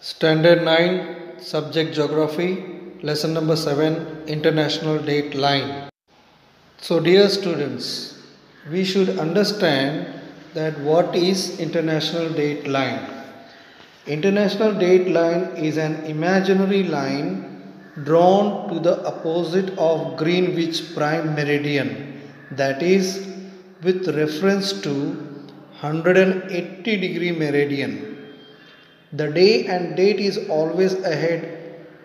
Standard 9, Subject Geography, Lesson number 7, International Date Line. So, dear students, we should understand that what is International Date Line. International Date Line is an imaginary line drawn to the opposite of Greenwich Prime Meridian, that is, with reference to 180 degree meridian the day and date is always ahead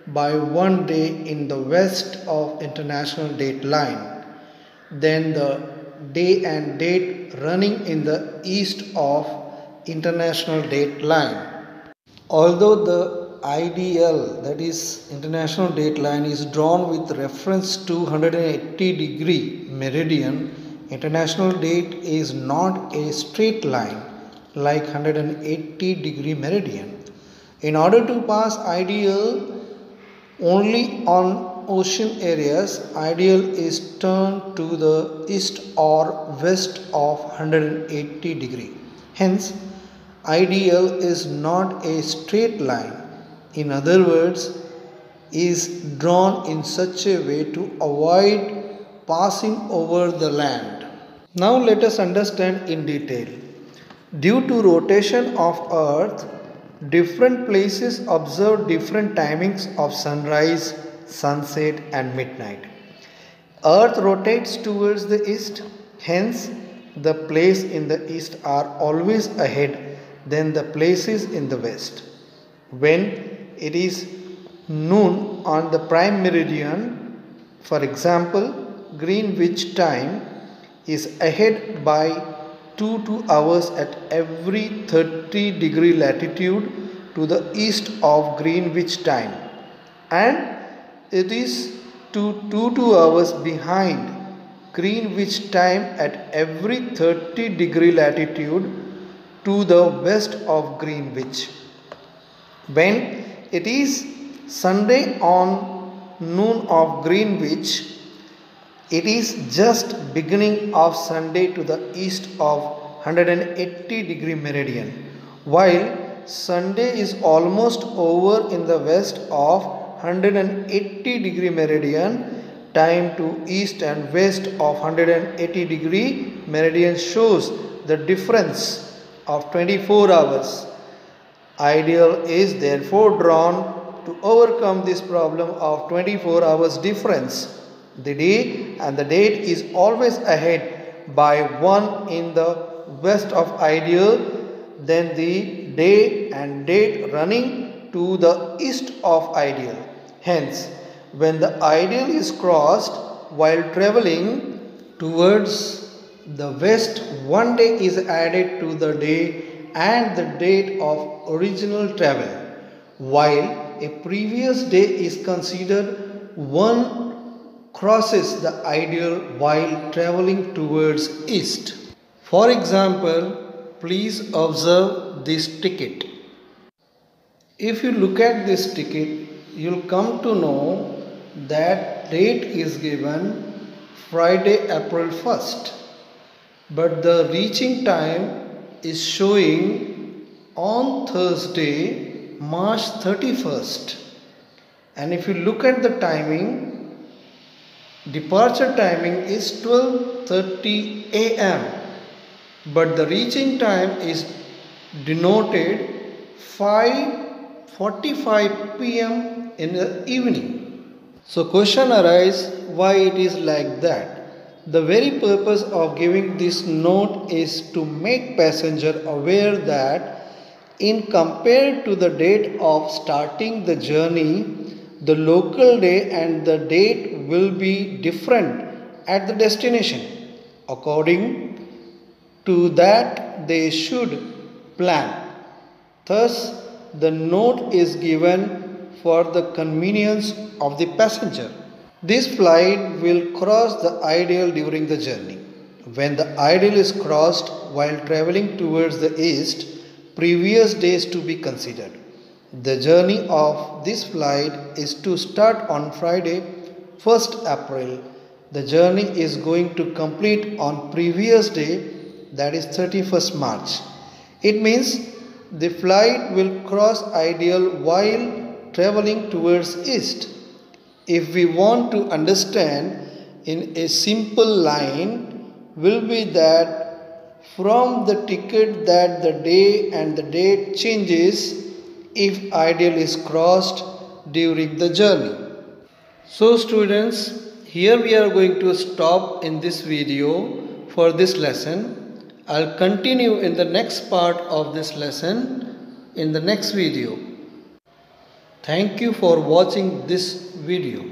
by one day in the west of international date line. Then the day and date running in the east of international date line. Although the IDL that is international date line is drawn with reference to 180 degree meridian, international date is not a straight line like 180 degree meridian. In order to pass IDL only on ocean areas, IDL is turned to the east or west of 180 degree. Hence, IDL is not a straight line. In other words, is drawn in such a way to avoid passing over the land. Now let us understand in detail. Due to rotation of earth, different places observe different timings of sunrise, sunset and midnight. Earth rotates towards the east, hence the place in the east are always ahead than the places in the west. When it is noon on the prime meridian, for example, Greenwich time is ahead by 2 2 hours at every 30 degree latitude to the east of Greenwich time and it is 2 2 2 hours behind Greenwich time at every 30 degree latitude to the west of Greenwich. When it is Sunday on noon of Greenwich, it is just beginning of Sunday to the east of 180 degree meridian while Sunday is almost over in the west of 180 degree meridian time to east and west of 180 degree meridian shows the difference of 24 hours. IDL is therefore drawn to overcome this problem of 24 hours difference the day and the date is always ahead by one in the west of IDL, then the day and date running to the east of IDL. Hence, when the IDL is crossed while traveling towards the west, one day is added to the day and the date of original travel, while a previous day is considered one crosses the IDL while traveling towards east. For example, please observe this ticket. If you look at this ticket, you'll come to know that date is given Friday, April 1st. But the reaching time is showing on Thursday, March 31st. And if you look at the timing, Departure timing is 12:30 a.m. but the reaching time is denoted 5:45 p.m. in the evening. So question arises why it is like that. The very purpose of giving this note is to make passenger aware that in compared to the date of starting the journey the local day and the date will be different at the destination. According to that, they should plan. Thus, the note is given for the convenience of the passenger. This flight will cross the IDL during the journey. When the IDL is crossed while traveling towards the east, previous days to be considered. The journey of this flight is to start on Friday, 1st April. The journey is going to complete on previous day that is 31st March. It means the flight will cross IDL while traveling towards east. If we want to understand in a simple line will be that from the ticket that the day and the date changes if IDL is crossed during the journey. So students, here we are going to stop in this video for this lesson. I'll continue in the next part of this lesson in the next video. Thank you for watching this video.